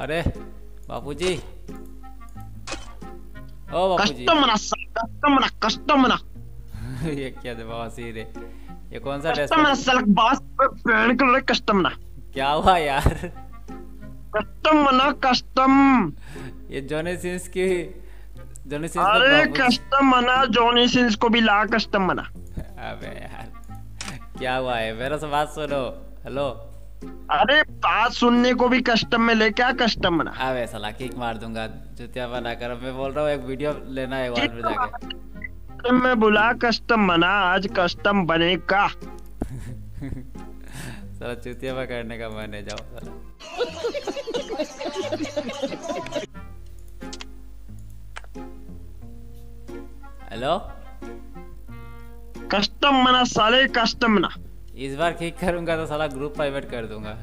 अरे बापूजी। ओ बापूजी। कस्टम बना कस्टम बना ये क्या दे बवासीर है। ये कौन सा कस्टम बना साला बास कर रहे कस्टम बना क्या हुआ यार? कस्टम बना कस्टम। ये जॉनी सिंस की जॉनी सिंस अरे कस्टम बना जॉनी सिंस को भी ला कस्टम बना अबे यार क्या हुआ है? मेरा से बात सुनो। हेलो? अरे बात सुनने को भी कस्टम में ले क्या कस्टम बना? अबे साला किक मार दूँगा जुतिया बना कर। मैं बोल रहा हूँ एक वीडियो लेना है वॉल पे जाके। अरे मैं बुला कस्टम बना आज कस्टम बनेगा। साला चुतिया में करने का मन है जाओ हेलो कस्टम बना साले कस्टम बना। इस बार किक करूँगा तो साला ग्रुप प्राइवेट कर दूँगा।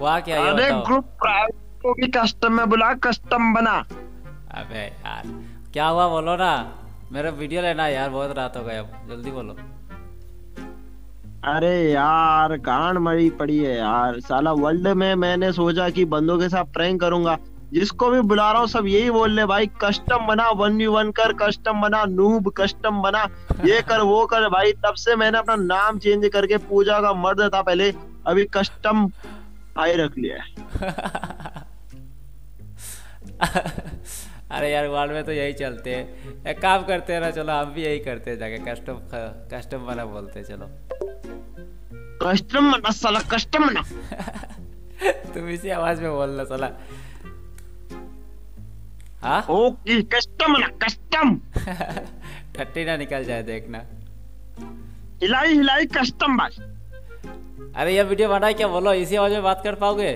हुआ क्या ये अरे ग्रुप प्राइवेट को भी कस्टम में बुला कस्टम बना। अबे यार क्या हुआ बोलो ना? मेरा वीडियो लेना यार बहुत रात हो गई अब जल्दी बोलो। अरे यार गांड मरी पड़ी है यार। साला वर्ल्ड में मैंने सोचा कि बंदों के साथ प्रैंक करूँगा। जिसको भी बुला रहा हूँ सब यही बोल रहे भाई कस्टम बना वन यू वन कर कस्टम बना नूब कस्टम बना ये कर वो कर। भाई तब से मैंने अपना नाम चेंज करके पूजा का मर्द था पहले अभी कस्टम भाई रख लिया है। अरे यार वर्ल्ड में तो यही चलते हैं। एक काम करते हैं ना चलो हम भी यही करते हैं जाके कस्टम कस्टम बना बोलते हैं चलो। कस्टम बना साला कस्टम बना। तुम इसी आवाज़ में बोलना साला। हाँ? ओके कस्टम ना कस्टम टट्टी ना निकल जाए देखना। हिलाई हिलाई कस्टम भाई अरे ये वीडियो बना क्या बोलो? इसी आवाज़ में बात कर पाओगे?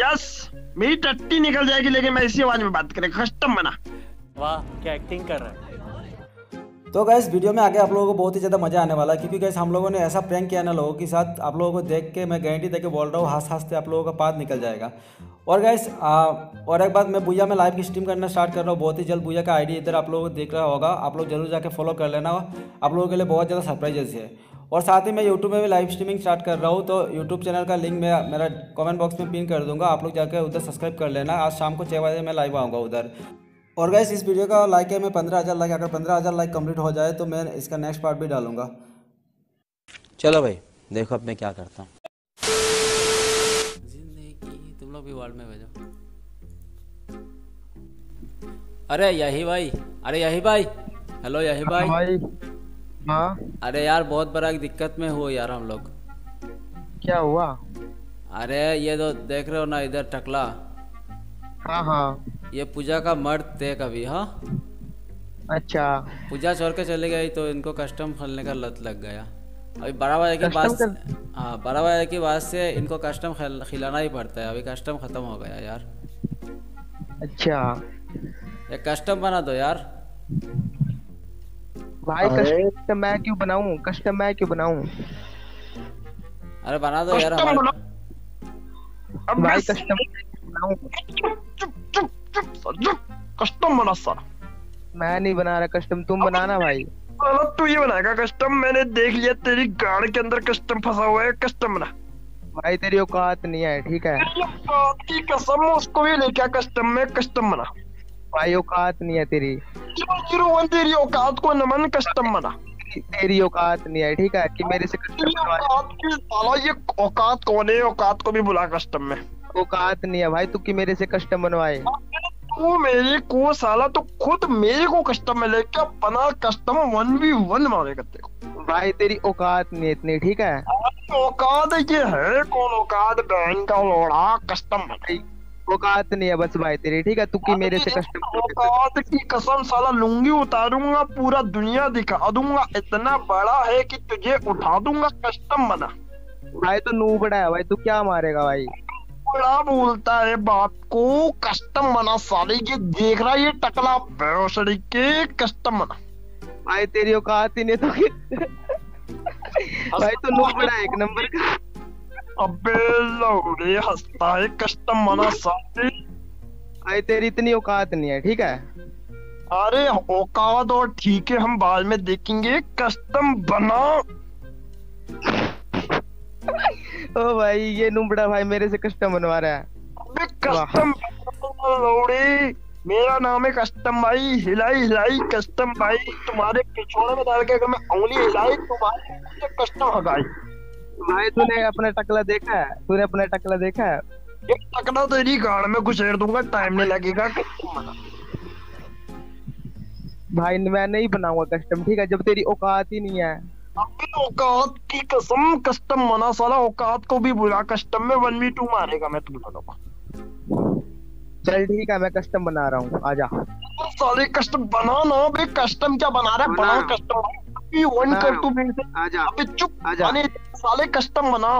यस मेरी टट्टी निकल जाएगी लेकिन मैं इसी आवाज़ में बात करें कस्टम बना। वाह क्या एक्टिंग कर रहा है? तो गैस वीडियो में आगे आप लोगों को बहुत ही ज़्यादा मज़ा आने वाला है, क्योंकि गैस हम लोगों ने ऐसा प्रैंक किया ना लोगों के साथ, आप लोगों को देख के मैं गारंटी दे के बोल रहा हूँ हंस हँसते आप लोगों का पाद निकल जाएगा। और गैस और एक बात मैं भूया में लाइव की स्ट्रीम करना स्टार्ट कर रहा हूँ, बहुत ही जल्द भूया का आईडी इधर आप लोगों को देख रहा होगा, आप लोग ज़रूर जाके फॉलो कर लेना, आप लोगों के लिए बहुत ज़्यादा सरप्राइजेस है। और साथ ही मैं यूट्यूब में भी लाइव स्ट्रीमिंग स्टार्ट कर रहा हूँ तो यूट्यूब चैनल का लिंक मैं, मेरा कमेंट बॉक्स में पिन कर दूँगा, आप लोग जाकर उधर सब्सक्राइब कर लेना, आज शाम को छः बजे मैं लाइव आऊँगा उधर। और गैस इस वीडियो का लाइक है मैं पंद्रह हज़ार लाइक अगर पंद्रह हज़ार लाइक कंप्लीट हो जाए तो मैं इसका नेक्स्ट पार्ट भी डालूँगा। चलो भाई देखो अब मैं क्या करता हूँ। तुम लोग भी वर्ल्ड में भेजो। अरे यही भाई अरे यही भाई। हेलो यही भाई। भाई। हाँ। अरे यार बहुत बड़ा दिक्कत में हुआ यार हम लोग। क्या हुआ? अरे ये तो देख रहे हो ना इधर टकला। हाँ हाँ। ये पूजा का मर्द थे कभी हाँ? अच्छा। पूजा छोड़ के चले गई तो इनको कस्टम खोलने का लत लग गया। अभी बारह बजे के बाद हाँ बारह बजे के बाद से इनको कस्टम खिलाना ही पड़ता है। अभी कस्टम खत्म हो गया यार। अच्छा। एक कस्टम बना दो यार। भाई कस्टम मैं क्यों बनाऊँ? कस्टम मैं क्यों बनाऊँ? अरे बना दो यार हमारे अब भाई कस्टम बनाऊँ? चुप कस्टम बना मैं नहीं बना रहा कस्टम तुम बनाना भाई। साला तू ये बनाएगा कस्टम मैंने देख लिया तेरी गाड़ के अंदर कस्टम फंसा हुआ है कस्टम बना। भाई तेरी औकात नहीं है ठीक है? औकात की कसम उसको भी लेके आ कस्टम में कस्टम बना। भाई औकात नहीं है तेरी। ज़ीरो ज़ीरो वन तेरी औकात को नमन कस्टम बना। तेरी औकात नहीं है ठीक है? कि मेरे से कस्टम औकात की साला ये औकात कौन है? औकात को भी बुला कस्टम में। औकात नहीं है भाई तू कि मेरे से कस्टम बनवाए। तू मेरे को साला तो खुद मेरे को कस्टम में लेके बना कस्टम वन वी वन मारेगा तेरे को। भाई तेरी औकात नहीं इतनी ठीक है? औकात ये है कौन? औकात बहन का लोड़ा कस्टम बना औकात नहीं है बस भाई तेरी ठीक है? तू कि मेरे से कस्टम औकात की कसम साला लुंगी उतारूँगा पूरा दुनिया दिखा दूँगा। इतना बड़ा है कि तुझे उठा दूँगा कस्टम बना। भाई तो नू बड़ा है भाई तू क्या मारेगा भाई? बड़ा बोलता है बाप को कस्टम बना साले ये देख रहा है ये टकला भैंसड़ी के कस्टम बना। भाई तेरी औकात ही नहीं तो भाई तो नू बड़ा एक नंबर का। अबे लौड़े हंसता है कस्टम बना साले। भाई तेरी इतनी औकात नहीं है ठीक है? अरे औकात और ठीक है हम बाद में देखेंगे कस्टम बना। ओ भाई ये नुबड़ा भाई मेरे से कस्टम बनवा रहा है। अबे कस्टम लोड़ी मेरा नाम है कस्टम भाई हिलाई हिलाई कस्टम भाई। तुम्हारे पिछोड़े में डाल के अगर मैं उंगली हिलाई तुम्हारे कस्टम हगाई भाई। तूने अपना टकला देखा है? तूने अपना टकला देखा है? एक टकरा तेरी गाड़ में घुसेड़ दूँगा टाइम नहीं लगेगा भाई मैं नहीं बनाऊँगा कस्टम ठीक है? जब तेरी औकात ही नहीं है। औकात की कसम कस्टम बना साला औकात को भी बुला कस्टम में वन वी टू मारेगा मैं तुम दोनों को। चल ठीक है मैं कस्टम बना रहा हूँ। आजा। साले कस्टम बना ना बे कस्टम क्या बना रहा है? बना। कस्टम वन कर तू मेरे से। आजा। अबे चुप आजा। अरे साले कस्टम बना।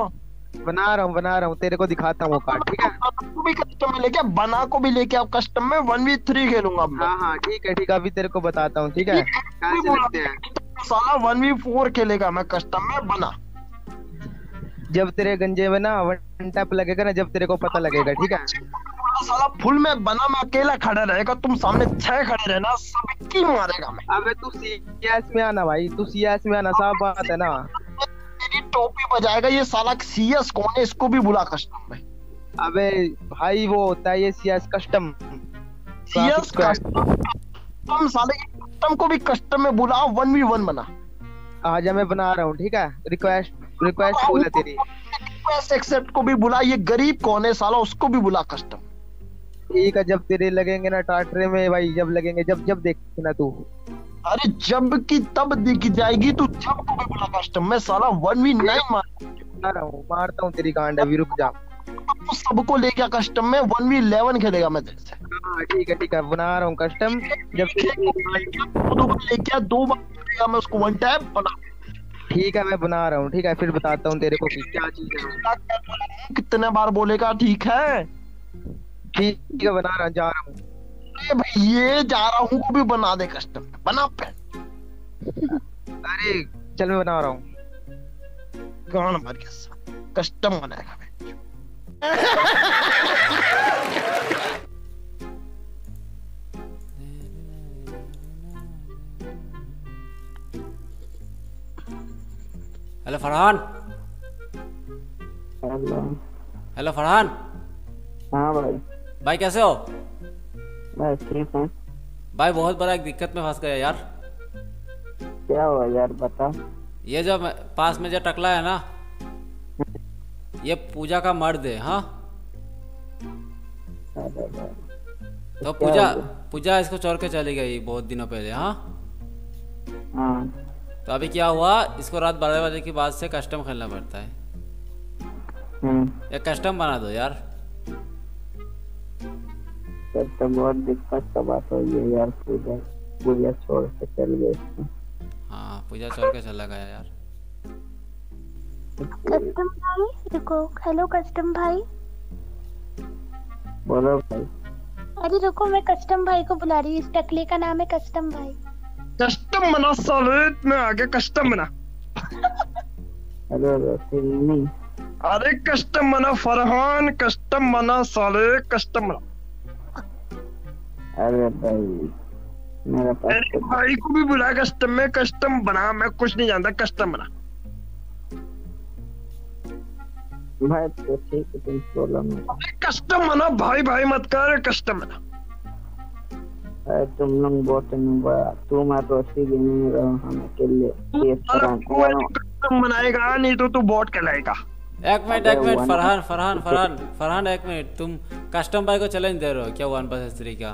बना रहा हूँ बना रहा हूँ। तेरे को दिखाता हूँ औकात ठीक है? तू भी कस्टम में लेके बना को भी लेके आओ कस्टम में वन वी थ्री खेलूँगा हाँ हाँ ठीक है ठीक है। अभी तेरे को बताता हूँ ठीक है? कैसे लगते हैं? साला वन वी फोर खेलेगा मैं कस्टम में बना। जब तेरे गंजे में ना वन टैप लगेगा ना जब तेरे को पता लगेगा ठीक है? साला फुल में बना मैं अकेला खड़ा रहेगा तुम सामने छह खड़े रहना सबकी मारेगा मैं। अबे तू सीएस में आना भाई तू सीएस में आना साफ़ बात है ना। तेरी टोपी बजाएगा ये साला सीएस कौन है इसको भी बुला कस्टम में। अबे भाई वो होता है ये सीएस कस्टम सीएस कस्टम तुम साले कस्टम को भी कस्टम में बुलाओ वन वी वन बना। आजा मैं बना रहा हूँ ठीक है? रिक्वेस्ट रिक्वेस्ट बोला तेरी। रिक्वेस्ट एक्सेप्ट को भी बुला ये गरीब कौन है साला उसको भी बुला कस्टम ठीक है जब तेरे लगेंगे ना टाटरे में भाई जब लगेंगे जब जब देखना तू। अरे जब की तब दिख जाएगी तू जब को भी बुला कस्टम मैं साला वन वी नाइन मार रहा हूँ मारता हूँ तेरी कांड अभी रुक जा। तू सबको लेके कस्टम में वन वी इलेवन खेलेगा मैं तेरे से। हाँ ठीक है ठीक है बना रहा हूँ कस्टम जब दो दो बार लेके आ, दो बार मैं उसको वन टैप बना। ठीक है मैं बना रहा हूँ ठीक है फिर बताता हूँ तेरे को क्या चीज़ है। कितने बार बोलेगा ठीक है? ठीक है बना रहा हूँ जा रहा हूँ। भाई ये जा रहा हूँ को भी बना दे कस्टम बना पे अरे चल मैं बना रहा हूँ। गान मार के कस्टम बनाएगा। Hello Farhan hello hello Farhan हाँ भाई। भाई कैसे हो? बस ठीक है। भाई बहुत बड़ा एक दिक्कत में फंस गया यार। क्या हुआ यार बता। ये जो पास में जो टकला है ना ये पूजा का मर्द है हाँ? तो पूजा पूजा इसको छोड़ के चली गई बहुत दिनों पहले हाँ? हाँ। तो अभी क्या हुआ इसको रात बारह बजे के बाद से कस्टम खेलना पड़ता है। हम्म। एक कस्टम बना दो यार। तो बहुत दिक्कत का बात हो गई यार पूजा पूजा छोड़ के चल गए। हाँ पूजा छोड़ के चला गया यार। कस्टम भाई रुको। हेलो कस्टम भाई। बोलो। भाई अरे रुको मैं कस्टम भाई को बुला रही हूँ। इस टकले का नाम है कस्टम भाई। कस्टम बना साले। मैं आगे कस्टम बना। अरे रोटी नहीं। अरे कस्टम बना फरहान। कस्टम बना साले। कस्टम बना। अरे भाई मेरा पास मेरे भाई को भी बुला कस्टम में। कस्टम बना मैं कुछ नहीं जानता। कस्टम बना। भाई तो ठीक है तुम बोलो मैं कस्टम बना भाई भाई मत कर कस्टम बना अरे तुम लोग बहुत नुबा तू मैं रोटी भी नहीं रहो हम अकेले ये अरे तरह कोई कस्टम बनाएगा नहीं तो तू बॉट कहलाएगा। एक मिनट एक मिनट फरहान फरहान फरहान फरहान एक मिनट। तुम कस्टम भाई को चैलेंज दे रहे हो क्या वन प्लस थ्री का?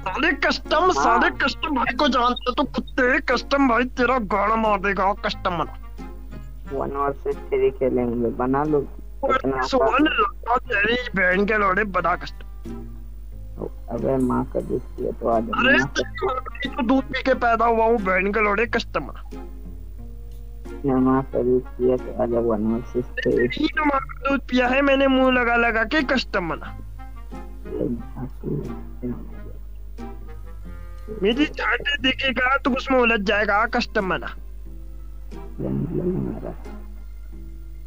साले कस्टम साले कस्टम भाई को जानते तो कुत्ते कस्टम भाई तेरा गाड़ा मार देगा कस्टम बना वन वर्सेस थ्री खेलेंगे बना लो बहन के लोड़े बना अबे माँ का तो आज अरे तो दूध पी के पैदा हुआ हूँ बहन के लोड़े कस्टम बना माँ का दुख किया तो आज वन वर्सेस थ्री माँ का दूध पिया है मैंने मुँह लगा लगा के कस्टमर मेरी झाटे देखेगा तो उसमें उलझ जाएगा कस्टम बना हमारा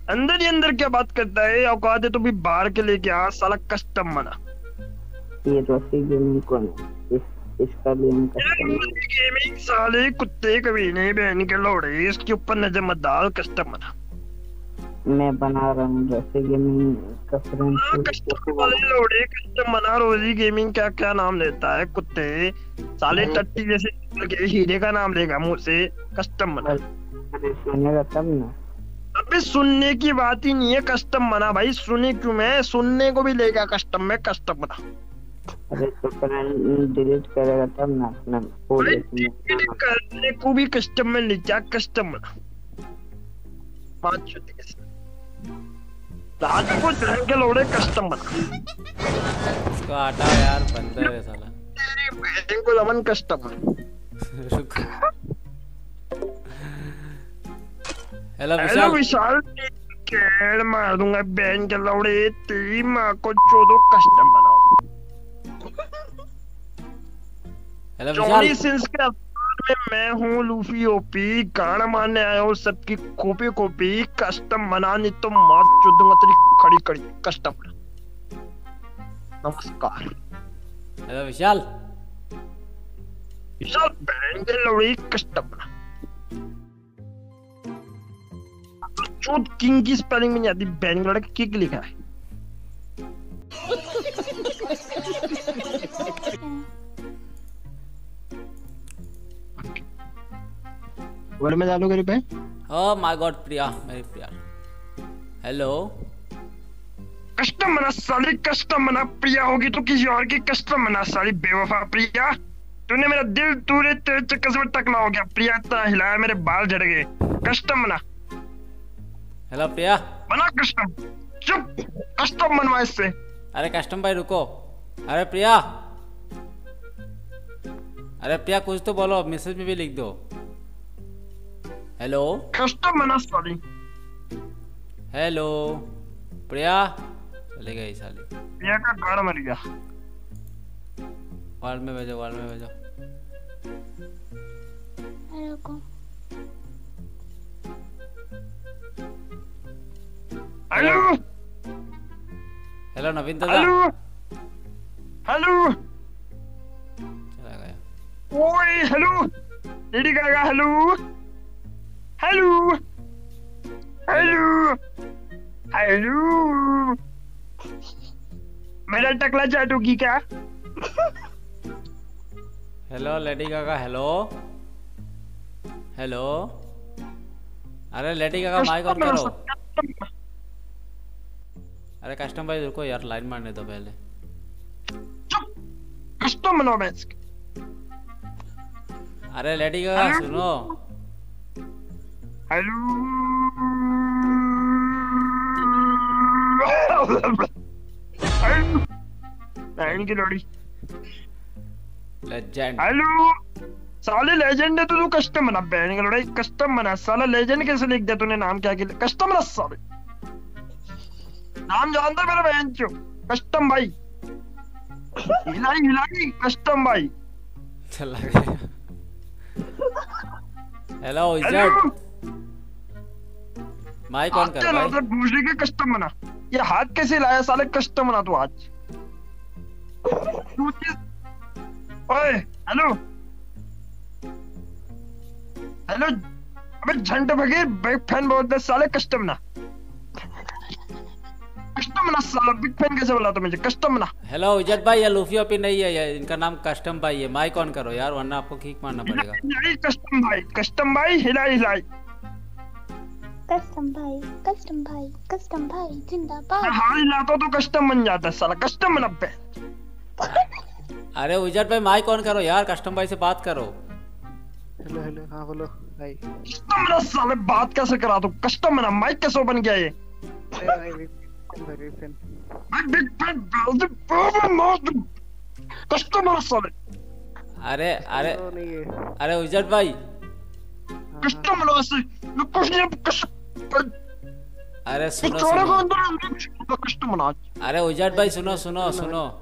अंदर ही अंदर क्या बात करता है? औकात है तो भी बाहर के लेके आ साला कस्टम बना ये रोसी गेमिंग कौन है? इस इसका भी हम कस्टम गेमिंग साले कुत्ते कभी नहीं बहन के लोड़े इसके ऊपर नज़र मत डाल कस्टम बना मैं बना रहा हूँ जैसे गेमिंग का फ्रेंड कस्टम वाले लोड़े कस्टम बना रोजी गेमिंग क्या क्या नाम लेता है कुत्ते? साले टट्टी जैसे हीरे का नाम लेगा मुँह से कस्टम बना सुनेगा तब ना। अबे सुनने की बात ही नहीं है कस्टम बना भाई सुने क्यों मैं? सुनने को भी लेगा कस्टम में कस्टम बना। अरे तो डिलीट करेगा तब ना अपना डिलीट करने को भी कस्टम में ले जा कस्टम बना। पाँच छुट्टी के लोड़े कस्टम बना। इसको हटाओ यार बंदर है साला। तेरी बहन को लमन कस्टम रुक हेलो हेलो विशाल विशाल केड़ मार दूँगा बहन के लौड़े तेरी माँ को चोदो कस्टम बनाओ हेलो जॉनी विशाल सिंस के में मैं हूँ लूफी ओपी गाना मारने आया हूँ सबकी कॉपी कॉपी कस्टम बनानी तो मार चोदूँगा तेरी खड़ी खड़ी कस्टम नमस्कार हेलो विशाल विशाल लौड़े कस्टम बना चोद किंग की स्पेलिंग में नहीं आती के किक लिखा है। वर्ड में डालो गरीब भाई। ओह माय गॉड प्रिया मेरी प्रिया। हेलो कस्टम बना साली कस्टम बना प्रिया होगी तो किसी और की कस्टम बना साली बेवफा प्रिया। तूने मेरा दिल तूने तेरे चक्कर से टकला हो गया प्रिया इतना हिलाया मेरे बाल झड़ गए। कस्टम बना हेलो प्रिया बना कस्टम चुप। कस्टम बनवा इससे। अरे कस्टम भाई रुको। अरे प्रिया अरे प्रिया कुछ तो बोलो। मैसेज में भी लिख दो। हेलो कस्टम बना साली हेलो प्रिया चले गई साली प्रिया का गाड़ मर गया। वाल में भेजो वाल में भेजो। रुको। हेलो हेलो नवीन दादा हेलो हेलो चला गया ओए hello Lady Gaga hello hello hello hello मेरा टकला चाटूगी क्या hello Lady Gaga hello hello अरे लेडी गागा माइक ऑन करो अरे कस्टम भाई रुको यार लाइन मारने दो पहले। कस्टम बनाओ मैं इसके अरे लेडी गागा सुनो। हेलो बहन की लोड़ी लेजेंड हेलो साले लेजेंड है तो तू कस्टम बना बहन की लड़ाई। कस्टम बना साला लेजेंड कैसे लिख दिया तूने? नाम क्या किया कस्टम बना साले। नाम जानता मेरा बहन चो कस्टम भाई हिलाई हिलाई कस्टम भाई चला गया हेलो इज़्ज़त माइक ऑन कर भाई भूसी के कस्टम बना ये हाथ कैसे लाया साले कस्टम बना तू आज ओए हेलो हेलो अबे झंड भगे बिग फ़ैन बोलते साले कस्टम ना कस्टम ना साला बिग फ़ैन कैसे बोला तो मुझे कस्टम ना हेलो इज़्ज़त भाई ये लूफी ओपी नहीं है ये इनका नाम कस्टम भाई है। माइक ऑन करो यार वरना आपको किक मारना पड़ेगा। हिलाई कस्टम भाई कस्टम भाई हिलाई हिलाई। कस्टम भाई कस्टम भाई कस्टम भाई जिंदाबाद। हाथ हिलाता तो कस्टम बन जाता है साला कस्टम बना पे अरे उजट भाई माइक ऑन करो यार कस्टम भाई से बात करो। हेलो हेलो हाँ बोलो भाई। कस्टम बना साले बात कैसे करा तू कस्टम बना माइक कैसे बन गया ये? अरे अरे अरे नहीं है। अरे उजट भाई। कस्टम बना कुछ नहीं अरे सुनो सुनो। अरे उजट भाई सुनो सुनो सुनो।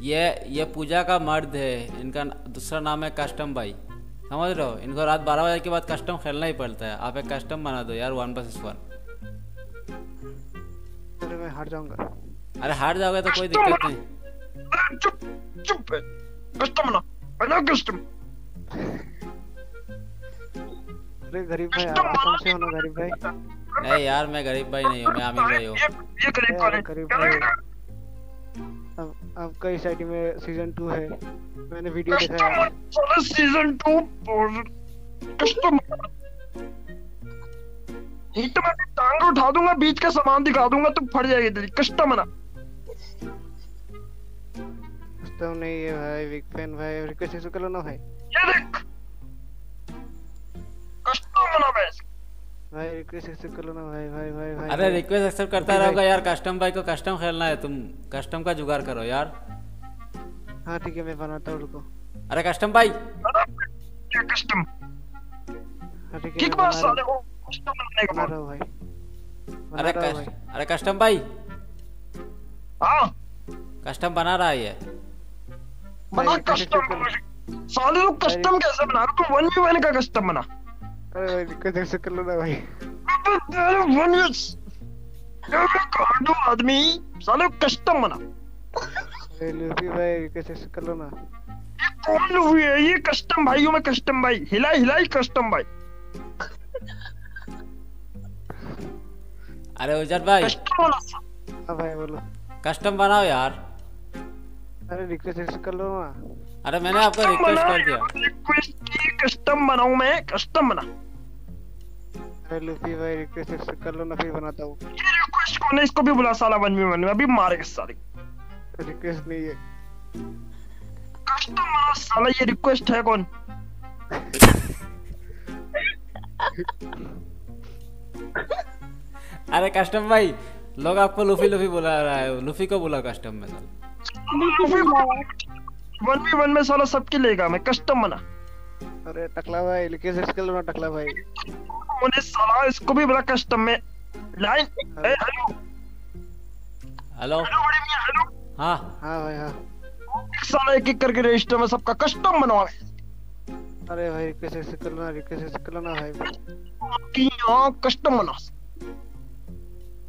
ये ये पूजा का मर्द है इनका दूसरा नाम है कस्टम भाई। समझ रहे हो? इनको रात बारह बजे के बाद कस्टम खेलना ही पड़ता है। आप एक कस्टम बना दो यार वन वर्सेस वन अरे मैं हार जाऊँगा। अरे हार जाओगे तो कोई दिक्कत नहीं। चुप चुप कस्टम बना बना कस्टम अरे गरीब भाई आराम से होना गरीब भाई? नहीं यार मैं गरीब भाई नहीं हूँ मैं आमिर भाई हूँ। ये गरीब कौन है? क्या भाई। अब आपका इस आईडी में सीज़न टू है। मैंने वीडियो देखा है। सीज़न टू कस्टमर तो मैं टांग उठा दूँगा बीच का सामान दिखा दूँगा तो फट जाएगी तेरी कस्टमर। तो नहीं है भाई बिग फ़ैन भाई रिक्वेस्ट ऐसे कर लो ना भाई। ये देख। कस्टमर है भाई। रिक्वेस्ट ऐसे कर लो ना भाई भाई भाई भाई अरे रिक्वेस्ट एक्सेप्ट करता रहोगा यार कस्टम भाई को कस्टम खेलना है तुम कस्टम का जुगाड़ करो यार। हाँ ठीक है मैं बनाता हूँ रुको। अरे कस्टम भाई। क्या कस्टम हाँ ठीक है किक मार साले को कस्टम बनाने का बना बोल भाई अरे रहा हूँ कस, भाई अरे कस्टम भाई हाँ कस्टम बना रहा है ये बना कस्टम साले लोग कस्टम कैसे बना? रहे तू वन वी वन का कस्टम बना। अरे भाई रिक्वेस्ट ऐसे कर लो ना भाई। अरे वन वी कांडो आदमी। साले कस्टम बना। अरे लूफी भाई रिक्वेस्ट ऐसे कर लो ना। ये कौन हुई है? ये कस्टम भाई हूँ मैं कस्टम भाई। हिला हिलाई कस्टम भाई। अरे उजर भाई। कस्टम बना हाँ भाई बोलो। कस्टम बनाओ यार। अरे रिक्वेस्ट कर लो ना। अरे मैंने आपको रिक्वेस्ट कर दिया। रिक्वेस्ट की कस्टम बनाऊँ मैं? कस्टम बना। अरे लूफी भाई रिक्वेस्ट कर लो ना फिर बनाता हूँ। ये रिक्वेस्ट कौन है? इसको भी बुला साला वन वी वन। में अभी मारेगा साले। रिक्वेस्ट नहीं है। कस्टम बना साला ये रिक्वेस्ट है कौन? अरे कस्टम भाई लोग आपको लूफी लूफी बुला रहा है लूफी को बुला कस्टम में साला। वन वी वन में साला सबके लेगा मैं कस्टम बना। अरे टकला भाई रिक्वेस्ट ऐसे कर लो ना टकला भाई। उन्हें साला इसको भी बुला कस्टम में। Line a hello. Hello. Hello hello. हाँ। हाँ भाई हाँ। एक साला एक एक करके रजिस्टर में सबका कस्टम बनवा अरे भाई रिक्वेस्ट ऐसे कर लो ना रिक्वेस्ट ऐसे कर लो ना भाई। कि यहाँ कस्टम बना।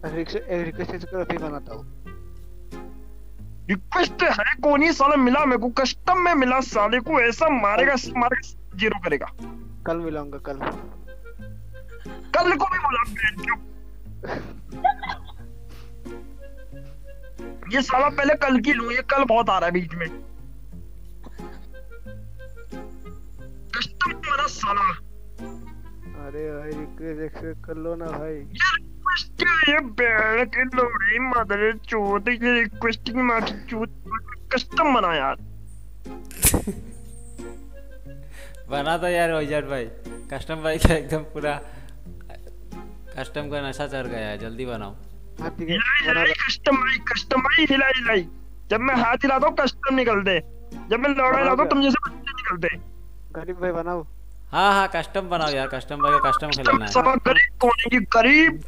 रिक्वेस्ट बनाता हूँ रिक्वेस्ट है कौन ही साला मिला मेरे को कस्टम में मिला साले को ऐसा मारेगा मारेगा ज़ीरो करेगा कल मिलाऊँगा कल कल को भी बोला ये साला पहले कल की लू ये कल बहुत आ रहा है बीच में कस्टम वाला साला अरे भाई रिक्वेस्ट ऐसे कर लो ना भाई ये रिक्वेस्ट ये बैठ के लोड़ी मदर चोद ये रिक्वेस्ट की चोद कस्टम बना यार बना तो यार उजर भाई। कस्टम भाई का एकदम पूरा कस्टम का नशा चढ़ गया है जल्दी बनाओ। कस्टम भाई कस्टम भाई हिलाई हिलाई जब मैं हाथ हिलाता हूँ कस्टम निकलते। जब मैं लौड़ा हिलाता हूँ तुम जैसे बच्चे निकलते। गरीब भाई बनाओ। हाँ हाँ कस्टम बनाओ यार कस्टम भाई का कस्टम खेलना है। सब गरीब कौन है गरीब?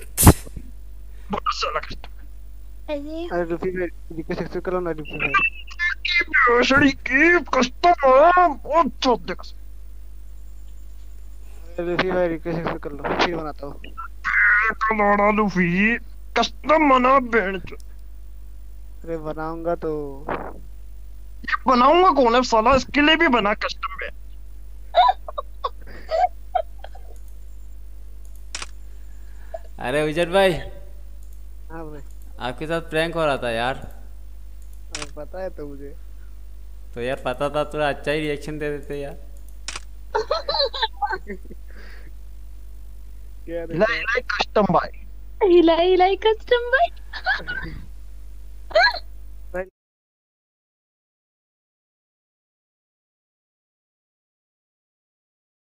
लूफी भाई रिक्वेस्ट कर लो फिर बनाता हूँ तो लौड़ा लूफी कस्टम बना बैंड अरे बनाऊँगा तो ये बनाऊँगा कौन है साला इसके लिए भी बना कस्टम में अरे उजर भाई हाँ आपके साथ प्रैंक हो रहा था यार। पता है तो मुझे। तो यार पता था थोड़ा अच्छा ही रिएक्शन दे देते यार। हिलाई हिलाई कस्टम बाय हिलाई हिलाई कस्टम बाय